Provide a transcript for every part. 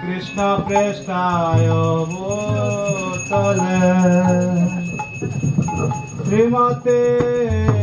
Krishna Prestayo Bhutale Srimate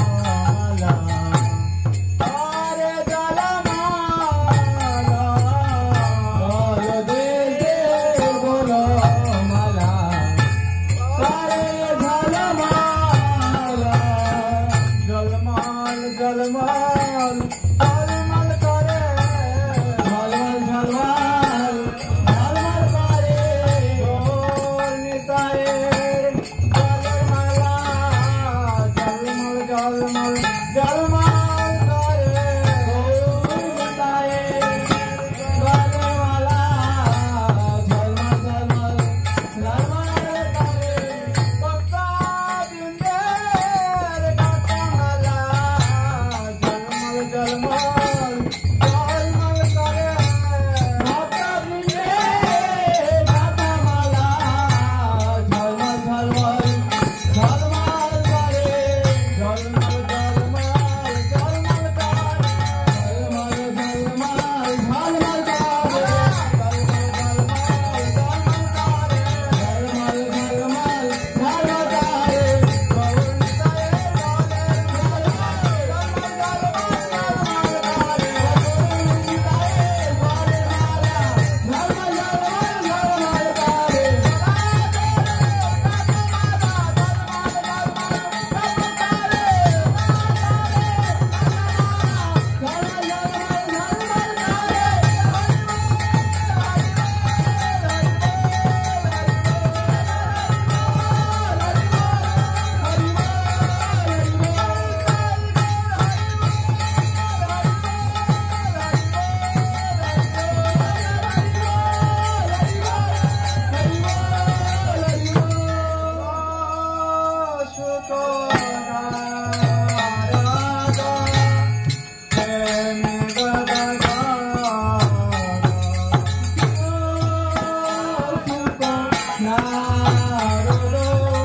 Thank you. 啊喽喽。